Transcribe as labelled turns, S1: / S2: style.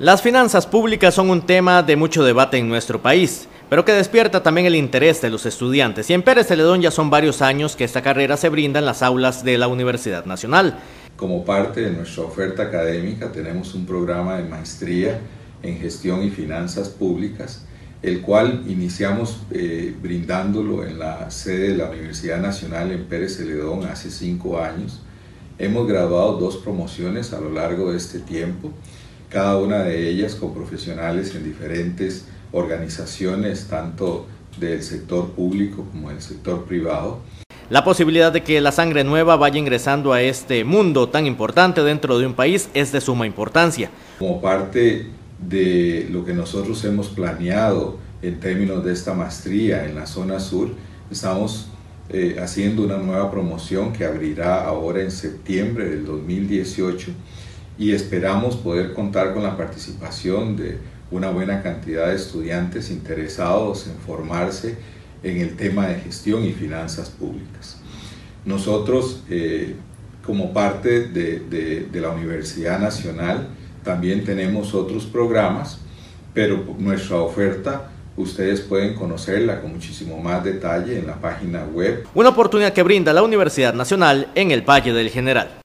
S1: Las finanzas públicas son un tema de mucho debate en nuestro país, pero que despierta también el interés de los estudiantes. Y en Pérez Celedón ya son varios años que esta carrera se brinda en las aulas de la Universidad Nacional.
S2: Como parte de nuestra oferta académica tenemos un programa de maestría en gestión y finanzas públicas, el cual iniciamos eh, brindándolo en la sede de la Universidad Nacional en Pérez Celedón hace cinco años. Hemos graduado dos promociones a lo largo de este tiempo cada una de ellas con profesionales en diferentes organizaciones, tanto del sector público como del sector privado.
S1: La posibilidad de que la sangre nueva vaya ingresando a este mundo tan importante dentro de un país es de suma importancia.
S2: Como parte de lo que nosotros hemos planeado en términos de esta maestría en la zona sur, estamos eh, haciendo una nueva promoción que abrirá ahora en septiembre del 2018 y esperamos poder contar con la participación de una buena cantidad de estudiantes interesados en formarse en el tema de gestión y finanzas públicas. Nosotros, eh, como parte de, de la Universidad Nacional, también tenemos otros programas, pero nuestra oferta ustedes pueden conocerla con muchísimo más detalle en la página web.
S1: Una oportunidad que brinda la Universidad Nacional en el Valle del General.